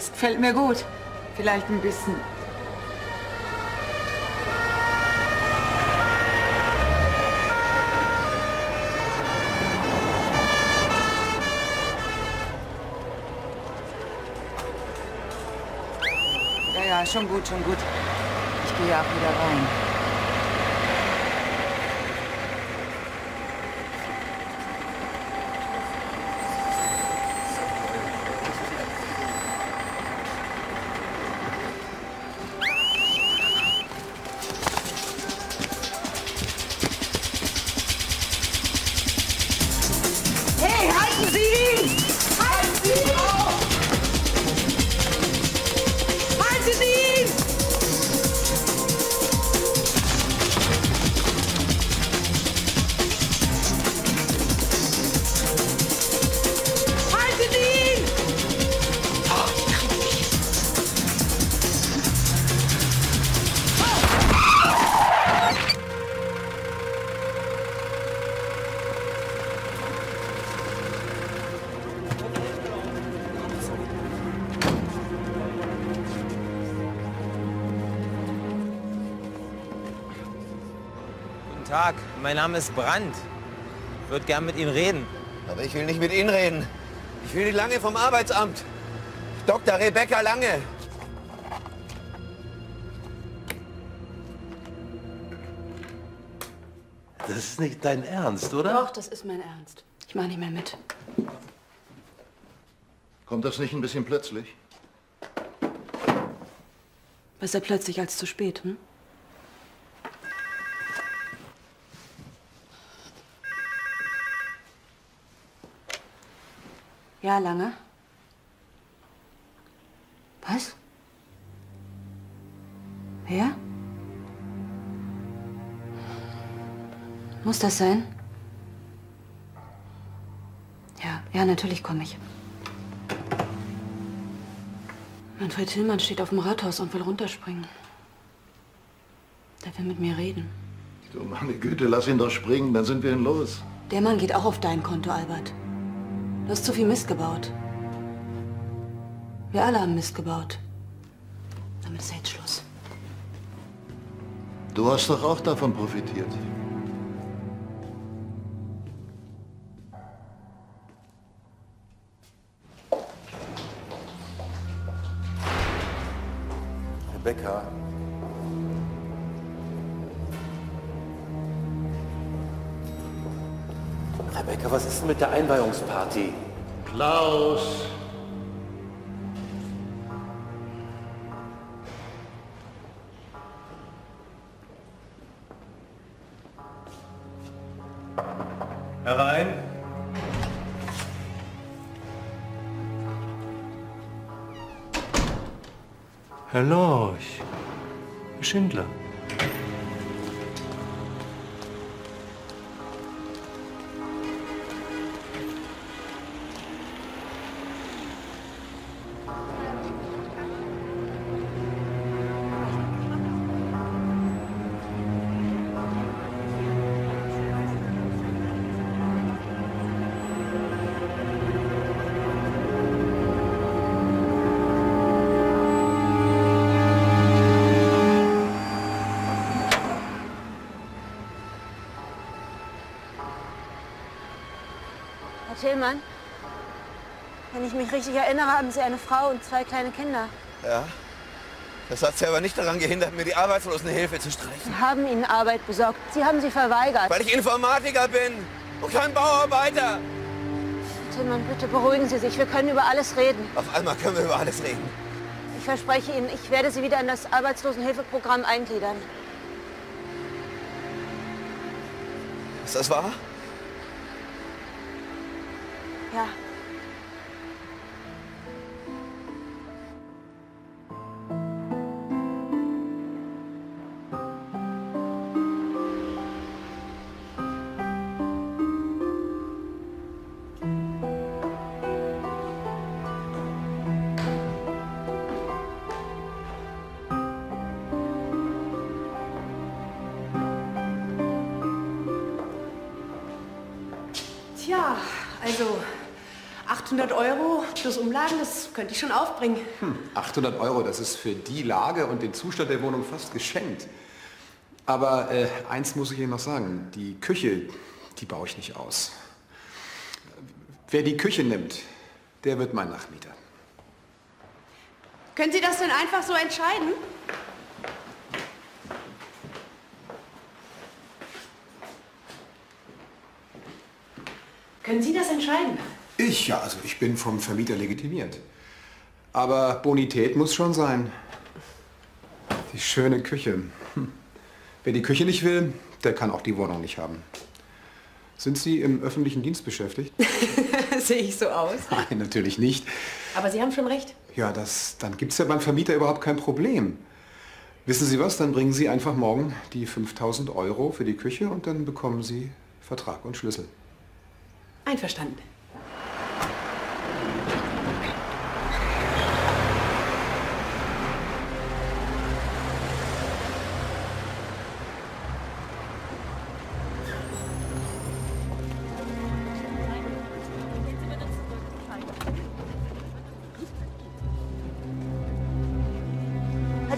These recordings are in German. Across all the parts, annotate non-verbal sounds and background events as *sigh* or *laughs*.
Ja, das gefällt mir gut. Vielleicht ein bisschen Ja, ja, schon gut, schon gut. Ich gehe auch wieder rein. Mein Name ist Brandt. Ich würde gern mit Ihnen reden. Aber ich will nicht mit Ihnen reden. Ich will die Lange vom Arbeitsamt. Dr. Rebecca Lange. Das ist nicht dein Ernst, oder? Doch, das ist mein Ernst. Ich mache nicht mehr mit. Kommt das nicht ein bisschen plötzlich? Besser plötzlich als zu spät, hm? Ja, lange. Was? Wer? Muss das sein? Ja, ja, natürlich komme ich. Manfred Hillmann steht auf dem Rathaus und will runterspringen. Der will mit mir reden. Du meine Güte, lass ihn doch springen, dann sind wir ihn los. Der Mann geht auch auf dein Konto, Albert. Du hast zu viel Mist gebaut. Wir alle haben Mist gebaut. Damit ist jetzt Schluss. Du hast doch auch davon profitiert. Der Einweihungsparty? Klaus! Herein. Herr Lorch. Herr Schindler. Herr Tillmann, wenn ich mich richtig erinnere, haben Sie eine Frau und zwei kleine Kinder. Ja. Das hat sie aber nicht daran gehindert, mir die Arbeitslosenhilfe zu streichen. Sie haben Ihnen Arbeit besorgt. Sie haben sie verweigert. Weil ich Informatiker bin und kein Bauarbeiter. Herr Tillmann, bitte beruhigen Sie sich. Wir können über alles reden. Auf einmal können wir über alles reden. Ich verspreche Ihnen, ich werde Sie wieder in das Arbeitslosenhilfeprogramm eingliedern. Ist das wahr? Ja. Tja, also 800 Euro plus Umlagen, das könnte ich schon aufbringen. Hm, 800 Euro, das ist für die Lage und den Zustand der Wohnung fast geschenkt. Aber äh, eins muss ich Ihnen noch sagen, die Küche, die baue ich nicht aus. Wer die Küche nimmt, der wird mein Nachmieter. Können Sie das denn einfach so entscheiden? Können Sie das entscheiden? Ich, ja, also ich bin vom Vermieter legitimiert. Aber Bonität muss schon sein. Die schöne Küche. Hm. Wer die Küche nicht will, der kann auch die Wohnung nicht haben. Sind Sie im öffentlichen Dienst beschäftigt? *laughs* Sehe ich so aus? Nein, natürlich nicht. Aber Sie haben schon recht. Ja, das, dann gibt es ja beim Vermieter überhaupt kein Problem. Wissen Sie was, dann bringen Sie einfach morgen die 5000 Euro für die Küche und dann bekommen Sie Vertrag und Schlüssel. Einverstanden.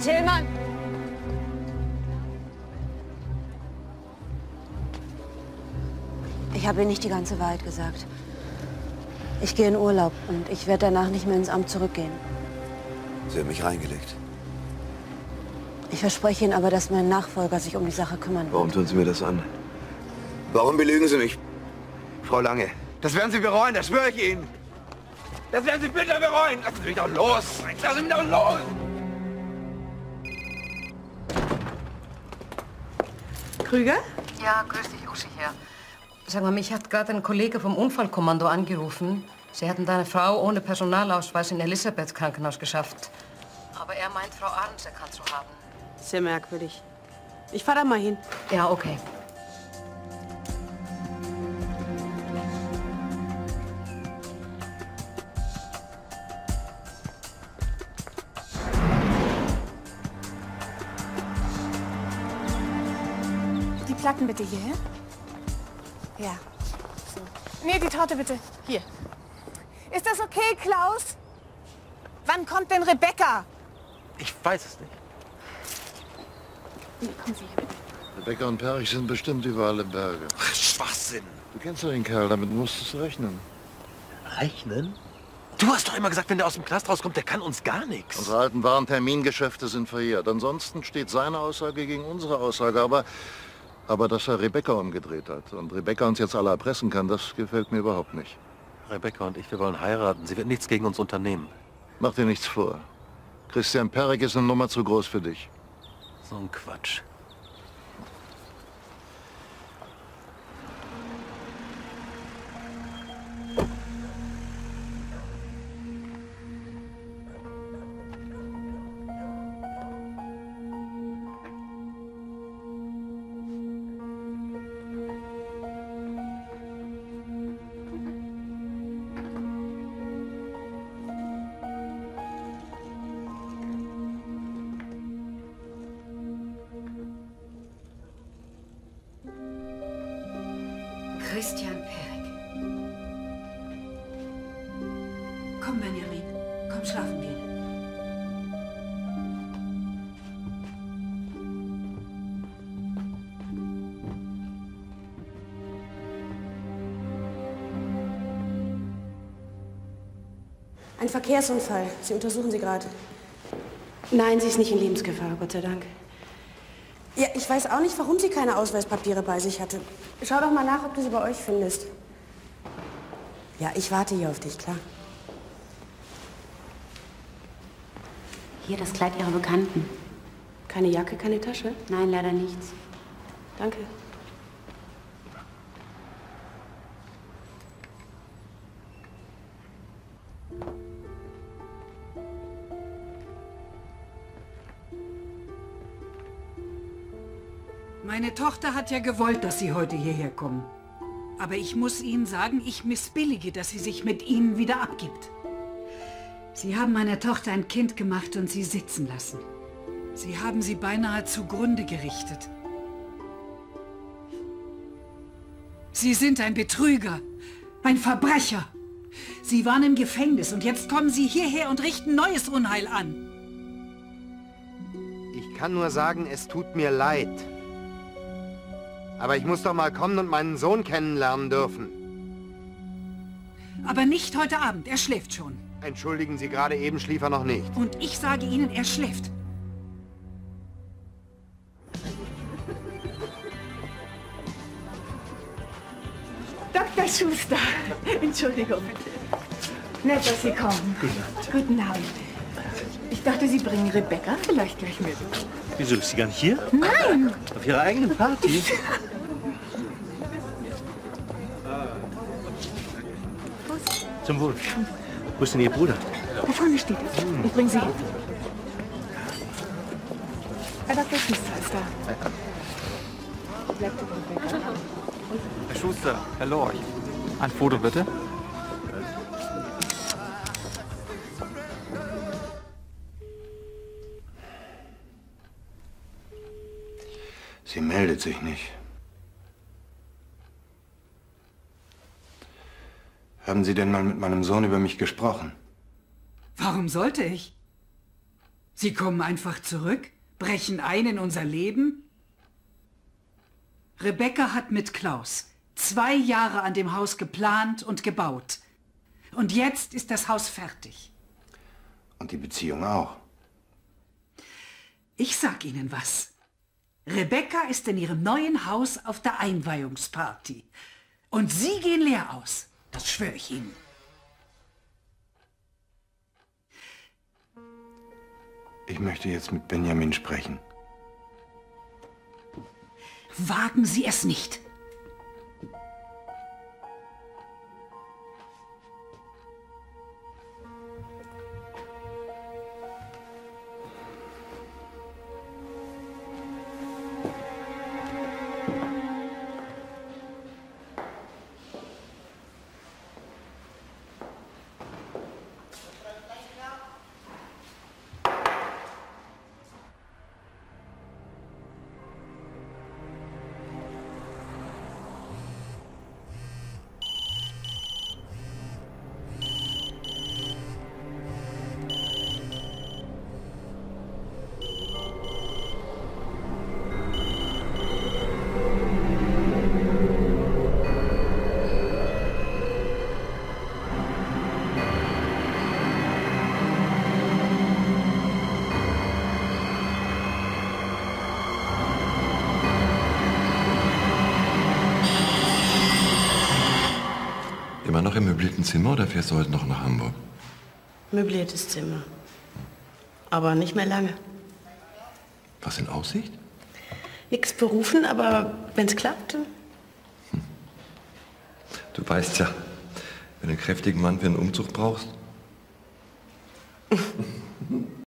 Tillmann! Ich habe Ihnen nicht die ganze Wahrheit gesagt. Ich gehe in Urlaub und ich werde danach nicht mehr ins Amt zurückgehen. Sie haben mich reingelegt. Ich verspreche Ihnen aber, dass mein Nachfolger sich um die Sache kümmern wird. Warum tun Sie mir das an? Warum belügen Sie mich? Frau Lange, das werden Sie bereuen, das schwöre ich Ihnen. Das werden Sie bitte bereuen. Lassen Sie mich doch los. Lassen Sie mich doch los. Krüger? Ja, grüß dich, Uschi hier. Sag mal, mich hat gerade ein Kollege vom Unfallkommando angerufen. Sie hatten da eine Frau ohne Personalausweis in Elisabeths Krankenhaus geschafft. Aber er meint, Frau Ahrens erkannt zu haben. Sehr merkwürdig. Ich fahr da mal hin. Ja, okay. Platten bitte hier, ja? So. Nee, die Torte bitte. Hier. Ist das okay, Klaus? Wann kommt denn Rebecca? Ich weiß es nicht. Nee, kommen Sie hier bitte. Rebecca und Perich sind bestimmt überall im Berge. Ach, Schwachsinn. Du kennst doch den Kerl, damit musst du rechnen. Rechnen? Du hast doch immer gesagt, wenn der aus dem Knast rauskommt, der kann uns gar nichts. Unsere alten wahren Termingeschäfte sind verjährt. Ansonsten steht seine Aussage gegen unsere Aussage. Aber, aber dass er Rebecca umgedreht hat und Rebecca uns jetzt alle erpressen kann, das gefällt mir überhaupt nicht. Rebecca und ich, wir wollen heiraten. Sie wird nichts gegen uns unternehmen. Mach dir nichts vor. Christian Perek ist eine Nummer zu groß für dich. So ein Quatsch. Christian Perek. Komm, Benjamin. Komm, schlafen gehen. Ein Verkehrsunfall. Sie untersuchen sie gerade. Nein, sie ist nicht in Lebensgefahr, Gott sei Dank. Ja, ich weiß auch nicht, warum sie keine Ausweispapiere bei sich hatte. Schau doch mal nach, ob du sie bei euch findest. Ja, ich warte hier auf dich, klar. Hier das Kleid Ihrer Bekannten. Keine Jacke, keine Tasche? Nein, leider nichts. Danke. Meine Tochter hat ja gewollt, dass Sie heute hierher kommen. Aber ich muss Ihnen sagen, ich missbillige, dass sie sich mit Ihnen wieder abgibt. Sie haben meiner Tochter ein Kind gemacht und sie sitzen lassen. Sie haben sie beinahe zugrunde gerichtet. Sie sind ein Betrüger, ein Verbrecher. Sie waren im Gefängnis und jetzt kommen Sie hierher und richten neues Unheil an. Ich kann nur sagen, es tut mir leid. Aber ich muss doch mal kommen und meinen Sohn kennenlernen dürfen. Aber nicht heute Abend, er schläft schon. Entschuldigen Sie, gerade eben schlief er noch nicht. Und ich sage Ihnen, er schläft. Dr. Schuster, Entschuldigung. Nett, dass Sie kommen. Guten Abend. Ich dachte, Sie bringen Rebecca vielleicht gleich mit. Wieso ist sie gar nicht hier? Nein! Auf ihrer eigenen Party? *laughs* Zum Wohl. Wo ist denn Ihr Bruder? Da vorne steht er. Ich bringe Sie hin. Herr Dr. Schuster ist da. Bleibt Rebecca. Herr Schuster, Herr Lorch. Ein Foto bitte. Sie meldet sich nicht. Haben Sie denn mal mit meinem Sohn über mich gesprochen? Warum sollte ich? Sie kommen einfach zurück, brechen ein in unser Leben. Rebecca hat mit Klaus zwei Jahre an dem Haus geplant und gebaut. Und jetzt ist das Haus fertig. Und die Beziehung auch. Ich sag Ihnen was. Rebecca ist in ihrem neuen Haus auf der Einweihungsparty. Und Sie gehen leer aus. Das schwöre ich Ihnen. Ich möchte jetzt mit Benjamin sprechen. Wagen Sie es nicht. Noch im möblierten Zimmer oder fährst du heute noch nach Hamburg? Möbliertes Zimmer. Aber nicht mehr lange. Was in Aussicht? Nix berufen, aber wenn's klappt. Du weißt ja, wenn du einen kräftigen Mann für einen Umzug brauchst. *laughs*